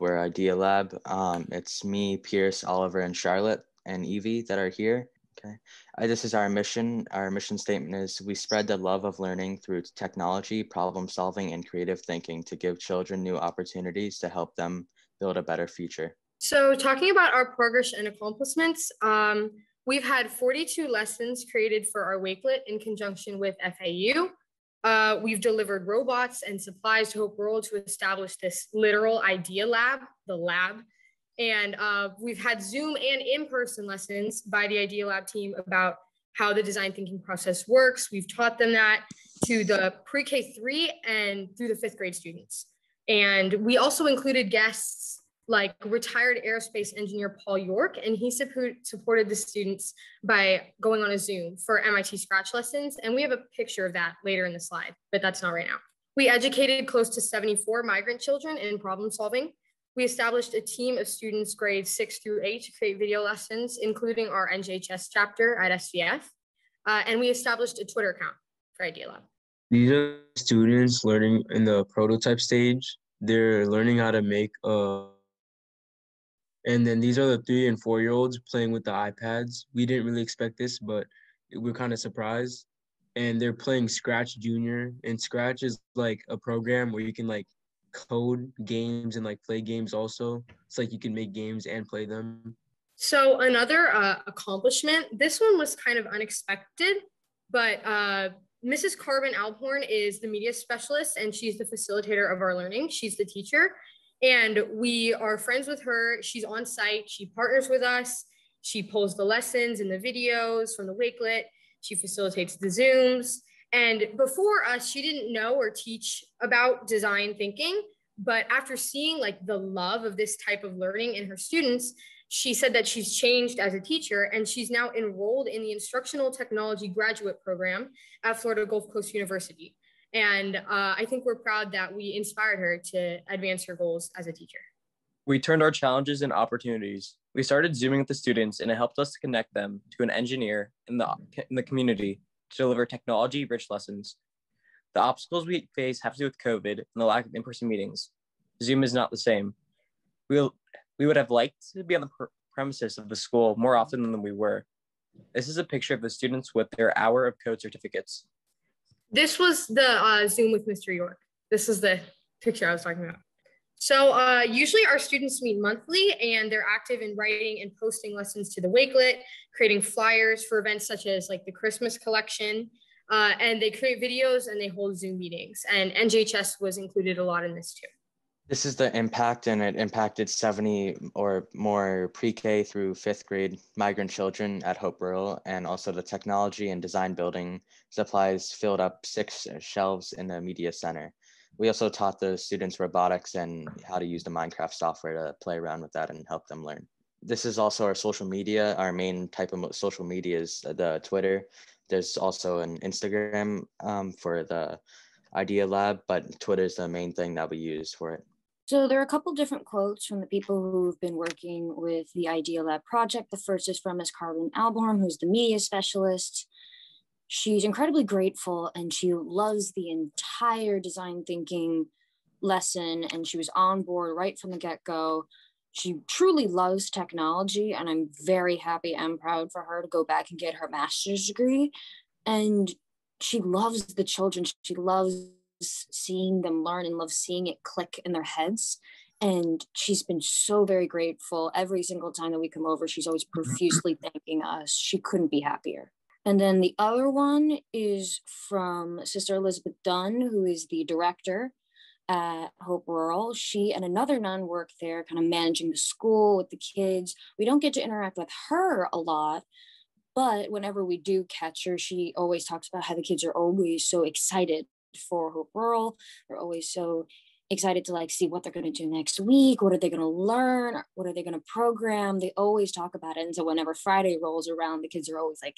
We're Idea Lab. Um, it's me, Pierce, Oliver, and Charlotte and Evie that are here. Okay. Uh, this is our mission. Our mission statement is we spread the love of learning through technology, problem solving, and creative thinking to give children new opportunities to help them build a better future. So, talking about our progress and accomplishments, um, we've had 42 lessons created for our Wakelet in conjunction with FAU. Uh, we've delivered robots and supplies to Hope Rural to establish this literal idea lab, the lab. And uh, we've had Zoom and in person lessons by the Idea Lab team about how the design thinking process works. We've taught them that to the pre K 3 and through the fifth grade students. And we also included guests like retired aerospace engineer Paul York, and he support, supported the students by going on a Zoom for MIT Scratch lessons. And we have a picture of that later in the slide, but that's not right now. We educated close to 74 migrant children in problem solving. We established a team of students grades six through eight to create video lessons, including our NJHS chapter at SVF. Uh, and we established a Twitter account for Idea Lab. These are students learning in the prototype stage. They're learning how to make a and then these are the three and four year olds playing with the iPads. We didn't really expect this, but we're kind of surprised. And they're playing Scratch Junior. And Scratch is like a program where you can like code games and like play games also. It's like you can make games and play them. So another uh, accomplishment, this one was kind of unexpected, but uh, Mrs. Carmen Alborn is the media specialist and she's the facilitator of our learning. She's the teacher. And we are friends with her. She's on site. She partners with us. She pulls the lessons and the videos from the Wakelet. She facilitates the Zooms. And before us, she didn't know or teach about design thinking. But after seeing like the love of this type of learning in her students, she said that she's changed as a teacher and she's now enrolled in the instructional technology graduate program at Florida Gulf Coast University. And uh, I think we're proud that we inspired her to advance her goals as a teacher. We turned our challenges and opportunities. We started Zooming with the students, and it helped us to connect them to an engineer in the, in the community to deliver technology rich lessons. The obstacles we face have to do with COVID and the lack of in person meetings. Zoom is not the same. We'll, we would have liked to be on the pr- premises of the school more often than we were. This is a picture of the students with their hour of code certificates. This was the uh, Zoom with Mr. York. This is the picture I was talking about. So uh, usually our students meet monthly and they're active in writing and posting lessons to the Wakelet, creating flyers for events such as like the Christmas collection. Uh, and they create videos and they hold Zoom meetings. And NJHS was included a lot in this too. This is the impact, and it impacted 70 or more pre K through fifth grade migrant children at Hope Rural, and also the technology and design building supplies filled up six shelves in the media center. We also taught the students robotics and how to use the Minecraft software to play around with that and help them learn. This is also our social media. Our main type of social media is the Twitter. There's also an Instagram um, for the Idea Lab, but Twitter is the main thing that we use for it. So there are a couple different quotes from the people who've been working with the Idea Lab project. The first is from Ms. Carlin Alborn, who's the media specialist. She's incredibly grateful and she loves the entire design thinking lesson and she was on board right from the get-go. She truly loves technology and I'm very happy and proud for her to go back and get her master's degree. And she loves the children. She loves seeing them learn and love seeing it click in their heads. And she's been so very grateful every single time that we come over. She's always mm-hmm. profusely thanking us. She couldn't be happier. And then the other one is from Sister Elizabeth Dunn, who is the director at Hope Rural. She and another nun work there, kind of managing the school with the kids. We don't get to interact with her a lot, but whenever we do catch her, she always talks about how the kids are always so excited for Hope Rural. They're always so excited to like see what they're going to do next week. What are they going to learn? What are they going to program? They always talk about it. And so whenever friday rolls around the kids are always like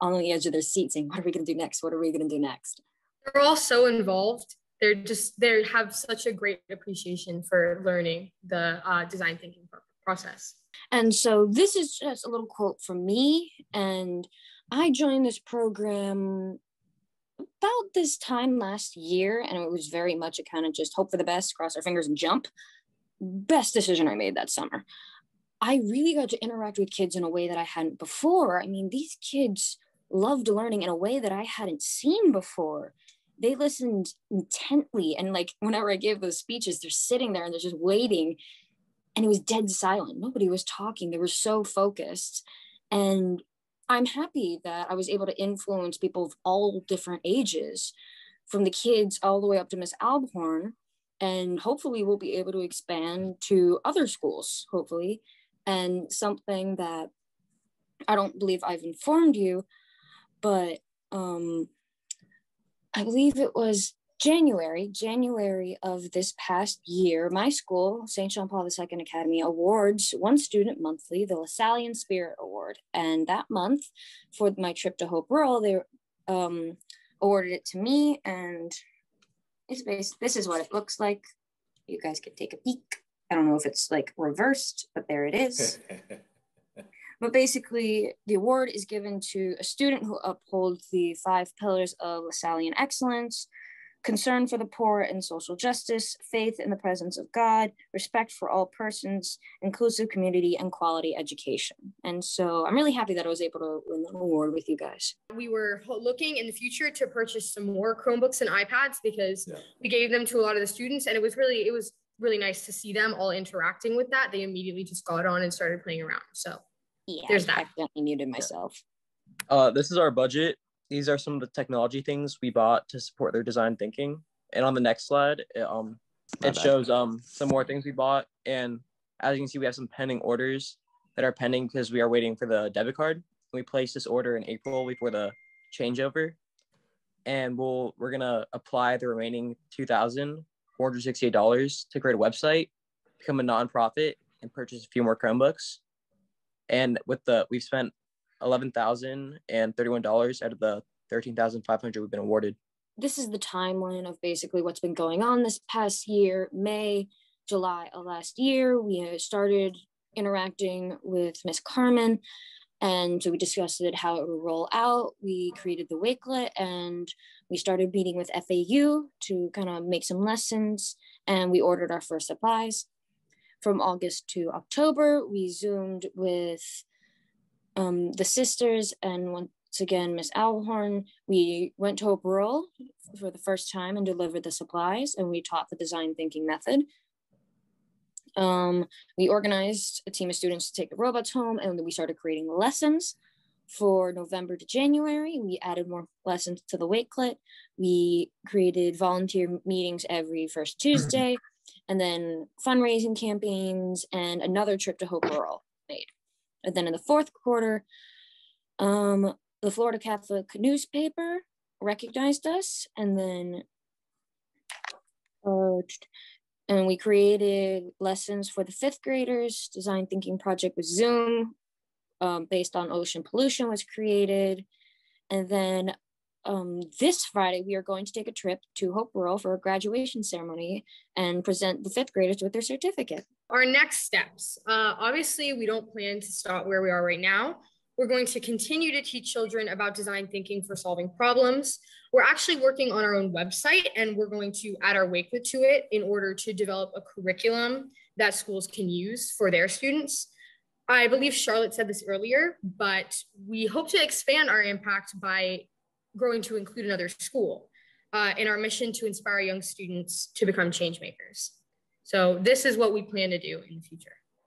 on the edge of their seat saying what are we going to do next? What are we going to do next? They're all so involved. They're just they have such a great appreciation for learning the uh, design thinking process. And so this is just a little quote from me. And i joined this program about this time last year, and it was very much a kind of just hope for the best, cross our fingers and jump. best decision I made that summer. I really got to interact with kids in a way that I hadn't before. I mean, these kids loved learning in a way that I hadn't seen before. They listened intently. And like whenever I gave those speeches, they're sitting there and they're just waiting. And it was dead silent. Nobody was talking. They were so focused. And I'm happy that I was able to influence people of all different ages, from the kids all the way up to Miss Alborn. And hopefully, we'll be able to expand to other schools, hopefully and something that I don't believe I've informed you, but um, I believe it was January, January of this past year, my school, St. John Paul II Academy, awards one student monthly the Lasallian Spirit Award. And that month, for my trip to Hope Rural, they um, awarded it to me. And it's based, this is what it looks like. You guys can take a peek. I don't know if it's like reversed, but there it is. but basically, the award is given to a student who upholds the five pillars of Lasallian excellence concern for the poor and social justice, faith in the presence of God, respect for all persons, inclusive community, and quality education. And so I'm really happy that I was able to win the award with you guys. We were looking in the future to purchase some more Chromebooks and iPads because yeah. we gave them to a lot of the students, and it was really it was really nice to see them all interacting with that. They immediately just got on and started playing around. So yeah, there's that. I accidentally muted myself. Uh, this is our budget. These are some of the technology things we bought to support their design thinking. And on the next slide, it, um, it shows um some more things we bought. And as you can see, we have some pending orders that are pending because we are waiting for the debit card. We placed this order in April before the changeover, and we'll we're gonna apply the remaining two thousand $468 to create a website, become a nonprofit, and purchase a few more Chromebooks. And with the, we've spent $11,031 out of the 13,500 we've been awarded. This is the timeline of basically what's been going on this past year. May, July of last year, we started interacting with Miss Carmen and so we discussed how it would roll out. We created the Wakelet and we started meeting with FAU to kind of make some lessons and we ordered our first supplies. From August to October, we Zoomed with um, the sisters and once again, Miss Alhorn. We went to Hope Rural for the first time and delivered the supplies and we taught the design thinking method. Um, we organized a team of students to take the robots home and we started creating lessons for November to January. We added more lessons to the Wakelet. We created volunteer meetings every first Tuesday and then fundraising campaigns and another trip to Hope Rural made. And then in the fourth quarter, um, the Florida Catholic newspaper recognized us and then uh, and we created lessons for the fifth graders. Design thinking project with Zoom, um, based on ocean pollution, was created. And then um, this Friday, we are going to take a trip to Hope Rural for a graduation ceremony and present the fifth graders with their certificate. Our next steps. Uh, obviously, we don't plan to stop where we are right now. We're going to continue to teach children about design thinking for solving problems. We're actually working on our own website and we're going to add our Wakelet to it in order to develop a curriculum that schools can use for their students. I believe Charlotte said this earlier, but we hope to expand our impact by growing to include another school uh, in our mission to inspire young students to become change makers. So this is what we plan to do in the future.